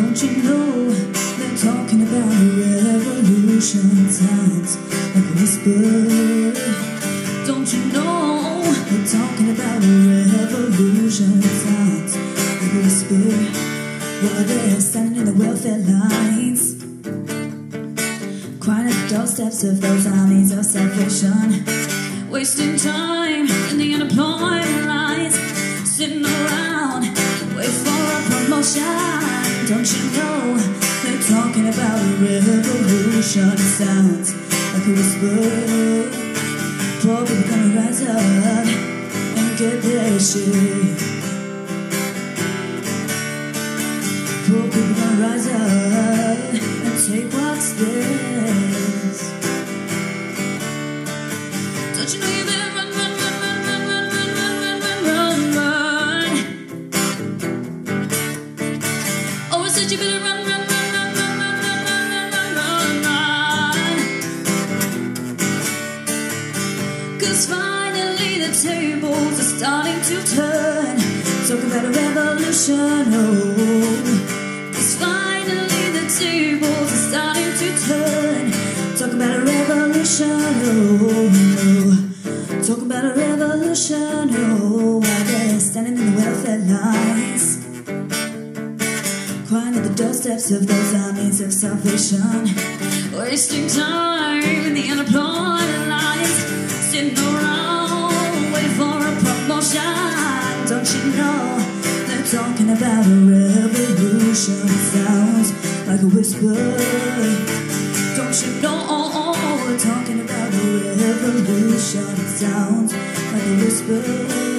Don't you know they're talking about revolution? Sounds like a whisper. Don't you know they're talking about revolution? Sounds like a whisper. While they're standing in the welfare lines, crying at the doorsteps of those armies of salvation, wasting time in the unemployment Don't you know they're talking about a revolution? It sounds like a whisper. Poor people gonna rise up and get their shit. Poor people gonna rise up and take what's theirs. Don't you know you better run, run, run. Cause finally the tables are starting to turn Talk about a revolution, oh Cause finally the tables are starting to turn Talk about a revolution, oh no Talk about a revolution, oh I guess standing in the welfare lines Doorsteps of those armies of salvation. Wasting time in the unemployed lines. Sitting around waiting for a promotion. Don't you know they're talking about a revolution? Sounds like a whisper. Don't you know they're talking about a revolution? Sounds like a whisper.